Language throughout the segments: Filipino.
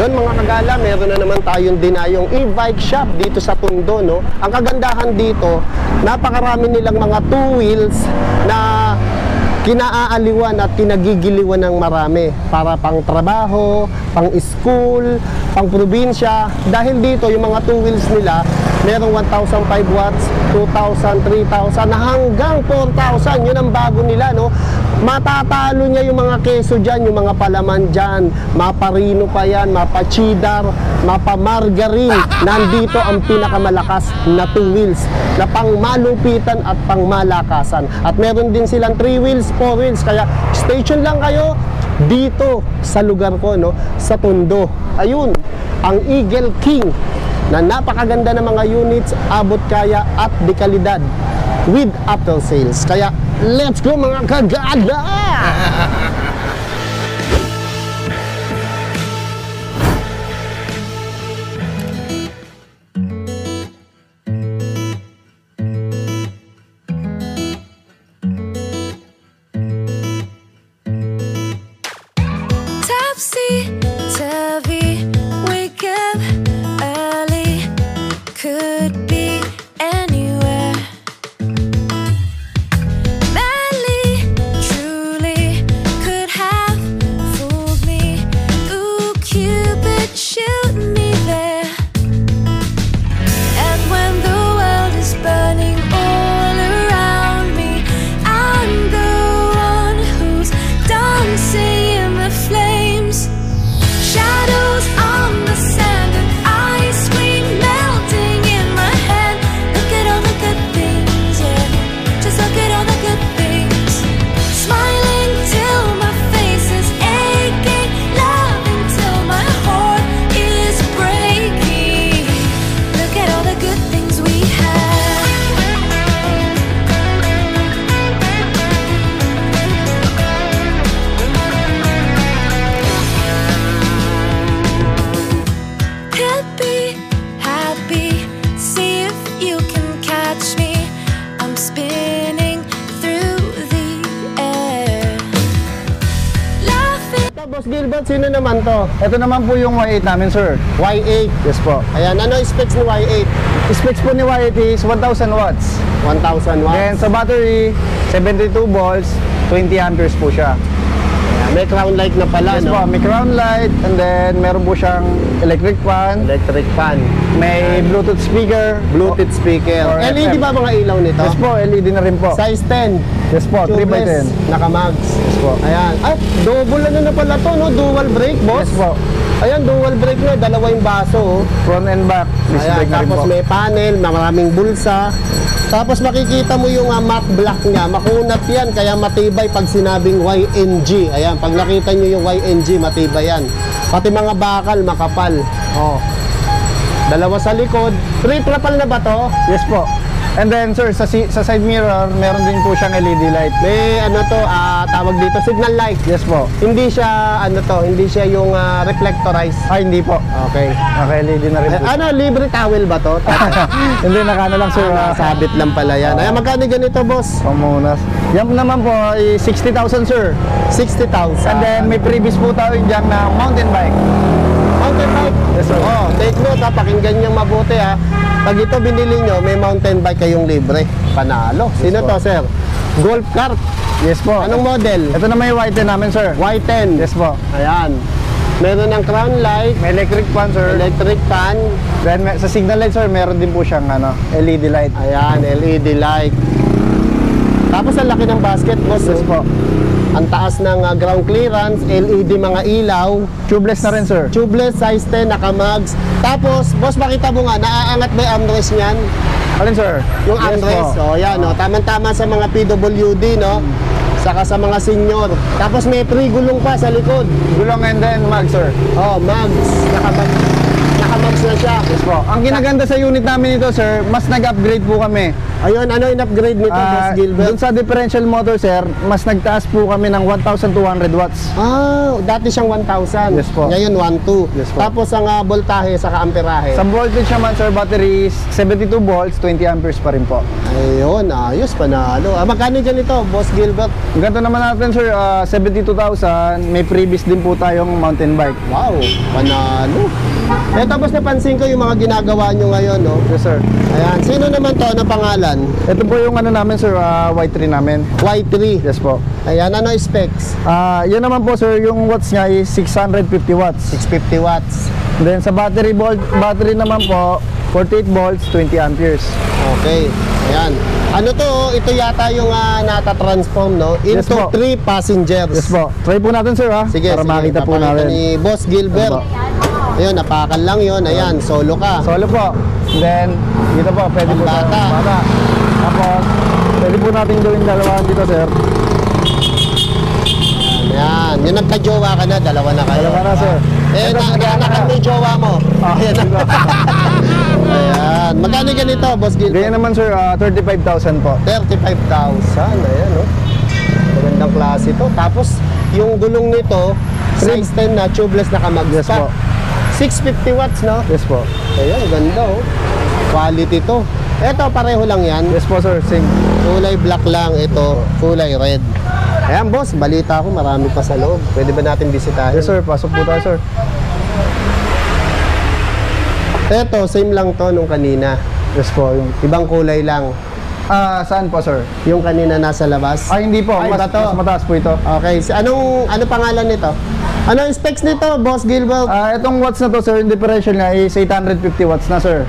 Yun mga kagala, meron na naman tayong dinayong e-bike shop dito sa Tondo, no? Ang kagandahan dito, napakarami nilang mga two wheels na kinaaaliwan at kinagigiliwan ng marami para pang trabaho, pang school, pang probinsya. Dahil dito, yung mga two wheels nila, merong 1,005 watts, 2,000, 3,000, na hanggang 4,000. Yun ang bago nila, no? Matatalo niya yung mga keso dyan, yung mga palaman dyan. Maparino pa yan, mapa cheddar, mapa margarine. Nandito ang pinakamalakas na two wheels na pang malupitan at pang malakasan. At meron din silang three wheels, four wheels. Kaya station lang kayo dito sa lugar ko, no? Sa Tondo. Ayun, ang Eagle King na napakaganda ng mga units, abot kaya at dekalidad with after sales. Kaya let's go mga kagala! Topsy spinning through the air. Laughing. Ito, Boss Gilbert, sino naman to? Ito naman po yung Y8 namin, sir. Y8. Yes po. Ayan, ano specs ni Y8? Specs po ni Y8 is 1,000 watts. 1,000 watts. Then sa battery, 72 volts, 20 amperes po siya. May crown light na pala, Yes no? po, may crown light and then meron po siyang electric fan, Electric fan. may Bluetooth speaker, Bluetooth speaker. Or LED FM. ba mga ilaw nito? Yes po, LED na rin po. Size 10. Yes po, 3x10. Naka-mags. Yes po. Ayan. Ay, double ano na pala to, no? Dual brake, boss. Yes po. Ayan, dual brake na. Dalawa yung baso, oh. Front and back, disc Ayan, brake tapos po. may panel, na maraming bulsa. Tapos makikita mo yung uh, matte black niya, makunat yan, kaya matibay pag sinabing YNG. Ayan, pag nakita nyo yung YNG, matibay yan. Pati mga bakal, makapal. Oh. Dalawa sa likod. Triple na ba to? Yes po. And then sir, sa, si- sa side mirror, meron din po siyang LED light. May ano to, ah, tawag dito, signal light. Yes po. Hindi siya, ano to, hindi siya yung ah, reflectorized. Ah, hindi po. Okay. Naka-LED na rin Eh, po. ano, libre towel ba to? hindi, naka ano lang sir. Ah, ah, sabit lang pala yan. Ay, magkano ganito, boss? Pamunas. Yan naman po, is 60,000 sir. 60,000. And then may previous po tayo dyan na mountain bike. mountain bike. Yes, sir. Oh, take note ha, pakinggan nyo mabuti ha. Pag ito binili nyo, may mountain bike kayong libre. Panalo. Sino po. to, sir? Golf cart. Yes po. Anong model? Ito naman yung white namin sir. Y10. Yes po. Ayan. Meron ng crown light, May electric fan sir. electric fan, Then may- sa signal light sir, meron din po siyang ano, LED light. ayan, LED light. Tapos ang laki ng basket, boss. Yes oh. po. Ang taas ng ah, ground clearance, LED mga ilaw, Tubeless na rin sir. tubeless, size 10, naka-mags. Tapos, boss, makita mo nga, naaangat ba yung armrest niyan? Alin sir? Yung Yes armrest, po. oh, yan, oh, tamang-tama sa mga PWD, no? Saka sa mga senior. Tapos may free gulong pa sa likod. Gulong and then mag sir. Oh, mags. Nakabag, naka-max na siya. Yes po. Ang kinaganda sa unit namin ito, sir, mas nag-upgrade po kami. Ayun, ano yung upgrade nito, Boss Ah, Gilbert? dun sa differential motor, sir, mas nagtaas po kami ng 1,200 watts. Ah, dati siyang 1,000. Yes po. Ngayon 1,2. Yes po. Tapos ang ah, voltahe sa amperahe. Sa voltage naman, sir, battery is 72 volts, 20 amperes pa rin po. Ayun, ayos panalo. Ah, magkano dyan ito, Boss Gilbert? Ang ganito naman natin, sir, ah, 72,000. May previous din po tayong mountain bike. Wow, panalo. Eh, tapos napansin ko yung mga ginagawa nyo ngayon, no? Yes, sir. Ayan, sino naman to? Ano pangalan? Ito po yung ano namin, sir, ah, Y3 namin. Y3. Yes po. Ayan, ano specs? Ah, yan naman po, sir, yung watts niya is 650 watts. 650 watts. Then sa battery volt, battery naman po, 48 volts, 20 amperes. Okay, ayan. Ano to? oh? Ito yata yung uh, nata-transform, no? Yes Into po. 3 passengers. Yes po. Try po natin, sir, ha? Sige, Para sige. makita po Papakita natin. ni Boss Gilbert. Ano Ayun, napakan lang yon. Ayan, solo ka. Solo po. Then, dito po, pwede po Bata. tayo- Bata. Tapos, pwede po natin gawin dalawahan dito, sir. Ayan, yung nagka-jowa ka na, dalawa na kayo. Dalawa na, sir. Eh, Ito, na, na, na? mo yung jowa mo. Ah, Ayan. diba? Ayan. Magkano ganito, Boss Gilbert? Ganyan naman, sir, ah, 35,000 po. 35,000. Ayan, no? Magandang klase to. Tapos, yung gulong nito, size 10 na, tubeless na kamags Yes po. 650 watts, no? Yes po. Ayan, ganda, oh. Quality to. Ito, pareho lang yan. Yes po, sir. Same. Kulay black lang, ito, kulay red. Ayan, boss, balita ko, marami pa sa loob. Pwede ba natin bisitahin? Yes, sir. Pasok po tayo, sir. Ito, same lang to nung kanina. Yes po. Yung, Ibang kulay lang. Ah, saan po, sir? Yung kanina nasa labas. Ah, hindi po. Ay, mas, ba to? mas mataas po ito. Okay, si- anong ano pangalan nito? Ano yung specs nito, Boss Gilbert? Ah, itong watts na to, sir, yung differential niya is 850 watts na, sir.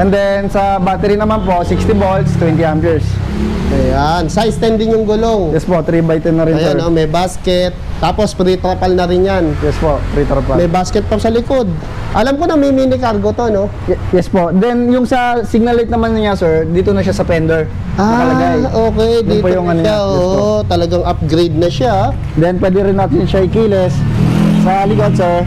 And then, sa battery naman po, 60 volts, 20 amperes. Ayan, size 10 din yung gulong. Yes po, 3x10 na rin, sir. Ayan, oh, may basket. Tapos free trapal na rin yan. Yes po, pre-tar pa. May basket pa sa likod. Alam ko na may mini cargo to, no? Y- yes po. Then, yung sa signal light naman niya, sir, dito na siya sa fender. nakalagay. Ah, okay. Yun Dito po yung na ano siya. niya. Yes po. Oo, talagang upgrade na siya. Then, pwede rin natin siya ikiles. Sa likod, sir.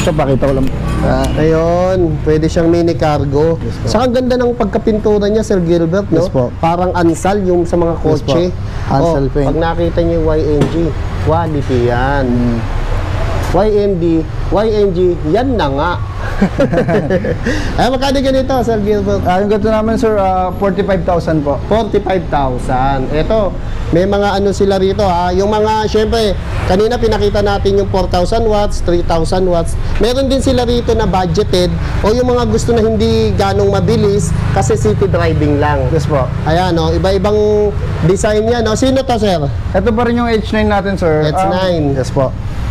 Ito, pakita ko lang. Ah, Ayun, pwede siyang mini cargo. Yes po. Saka ang ganda ng pagkapintura niya, Sir Gilbert, no? Yes po. Parang ansal yung sa mga Yes kotse. po. Ansal oh, paint. Pag nakita niyo yung YNG, quality yan. YMD, YNG, yan na nga. Ay, magkano ganito, Sir Gilbert? ah, yung namin, sir, ah, 45,000 po. 45,000. Ito, may mga ano sila rito ha. Yung mga, syempre, kanina pinakita natin yung 4,000 watts, 3,000 watts. Meron din sila rito na budgeted o yung mga gusto na hindi ganong mabilis kasi city driving lang. Yes po. Ayan, no, iba-ibang design yan. No? Sino to, sir? Ito pa rin yung H9 natin, sir. H9. Ah, yes po.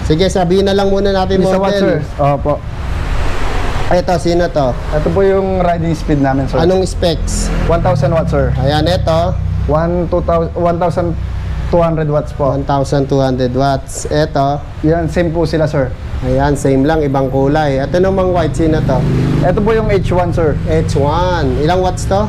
Sige, sabihin na lang muna natin Isa watt, model. sir. Opo. Ito, sino to? Ito po yung riding speed namin, sir. Anong specs? 1,000 watts, sir. Ayan, ito. 1, 2,000 1,200 watts po. 1,200 watts. Ito. Yan, same po sila, sir. Ayan, same lang, ibang kulay. Ito namang white, sino to? Ito po yung H1, sir. H1. Ilang watts to?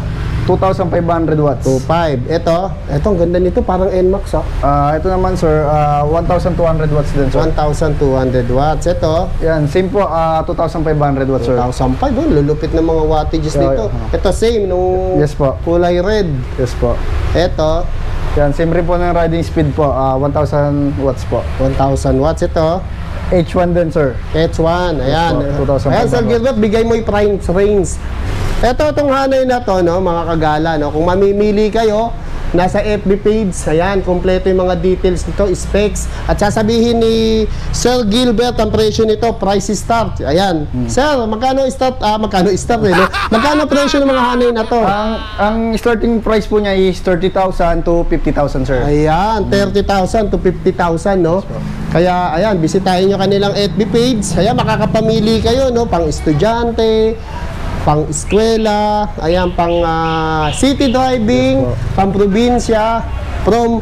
2,500 watts. 2.5. Ito, ito, ang ganda nito, parang NMAX, oh. Ah, ito naman, sir, ah, 1,200 watts din, sir. 1,200 watts. Ito, Yan, same po, ah, 2,500 watts, sir. 2,005. Oh, lulupit ng mga wattages Yeah, nito. yeah. Ito, same, nung Yes po. kulay red. Yes po. Ito, Yan, same rin po ng riding speed po, ah, 1,000 watts po. 1,000 watts. Ito, H1 din, sir. H1. Ayan. Yes po, 2,500 Ayan, Sir Gilbert, bigay mo yung price range. Ito, itong hanay na to, no, mga kagala, no, kung mamimili kayo, nasa FB page, ayan, kompleto yung mga details nito, specs, at sasabihin ni Sir Gilbert ang presyo nito, price start, ayan. Hmm. Sir, magkano start, ah, magkano start eh, no? Magkano presyo ng mga hanay na to? Ang ang starting price po niya is 30,000 to 50,000, sir. Ayan, 30,000 to 50,000, no? Kaya, ayan, bisitahin nyo kanilang FB page. Ayan, makakapamili kayo, no? Pang estudyante, pang eskwela, ayan, pang ah, city driving, Yes pang probinsya, from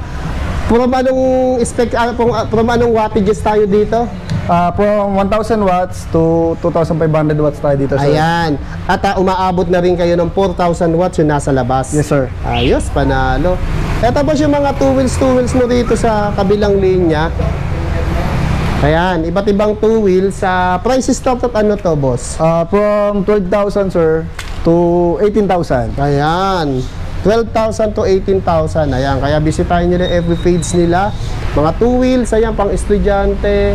from anong spec, ah, from, ah, from anong wattages tayo dito? Ah, from 1,000 watts to 2,500 watts tayo dito, sir. Ayan. At ah, umaabot na rin kayo ng 4,000 watts yung nasa labas. Yes, sir. Ayos, panalo. E tapos yung mga two wheels, two wheels mo dito sa kabilang linya. Ayan, iba't ibang two wheels. sa price start at ano to, boss? Ah, from 12,000 sir to 18,000. Ayan. 12,000 to 18,000. Ayan, kaya bisitahin nyo na every page nila. Mga two wheels, ayan, pang estudyante,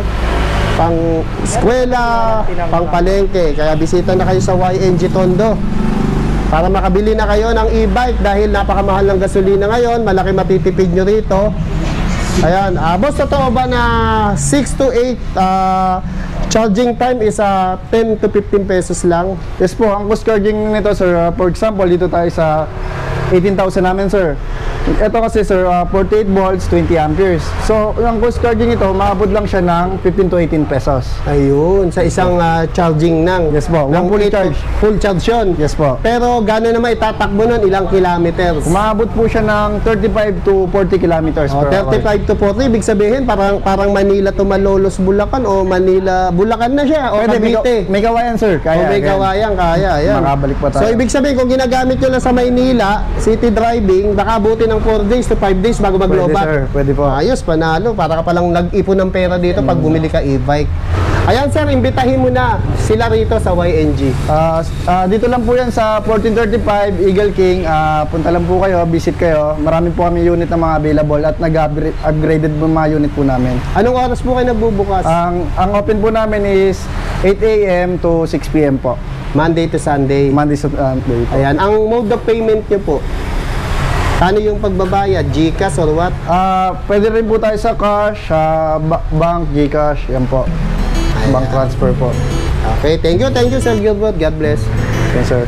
pang eskwela, pang palengke. Kaya bisita na kayo sa YNG Tondo. Para makabili na kayo ng e-bike dahil napakamahal ng gasolina ngayon, malaki matitipid nyo rito. Ayan, ah, boss, totoo ba na 6 to 8 ah, charging time is ah, 10 to 15 pesos lang? Yes po, ang cost charging nito sir, ah, for example, dito tayo sa 18,000 namin sir. Ito kasi sir, ah, 48 volts, 20 amperes. So, ang cost charging ito, maabot lang siya ng 15 to 18 pesos. Ayun, sa isang ah, charging ng Yes po, ng one full charge. Full charge yun. Yes po. Pero gano'n naman itatakbo nun? Ilang kilometers? Umaabot po siya ng 35 to 40 kilometers Oh, per hour. 35 to 40, ibig sabihin parang parang Manila to Malolos, Bulacan o Manila, Bulacan na siya o Pwede, may, Cavite. may kawayan sir, o kaya. may kaya. gawayan, kaya. Ayan. Makabalik pa tayo. So, ibig sabihin, kung ginagamit nyo lang sa Maynila, city driving, baka abutin ng 4 days to 5 days bago Pwede mag-lobat. sir, pwede po. Ayos, panalo. Para ka palang nag-ipon ng pera dito pag bumili ka e-bike. Ayan, sir, imbitahin mo na sila rito sa YNG. Ah, s- ah, dito lang po yan sa 1435 Eagle King. Ah, punta lang po kayo, visit kayo. Marami po kami unit na mga available at nag-upgraded po mga unit po namin. Anong oras po kayo nagbubukas? Ang ang open po namin is 8 a.m. to 6 p.m. po. Monday to Sunday. Monday to uh, day po. Ayan, ang mode of payment nyo po. Paano yung pagbabayad? GCash or what? Ah, pwede rin po tayo sa cash, ba- bank, GCash, yan po. Bank transfer po. Okay, thank you, thank you, Sir Gilbert. God bless. Yes, sir.